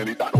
sanidad.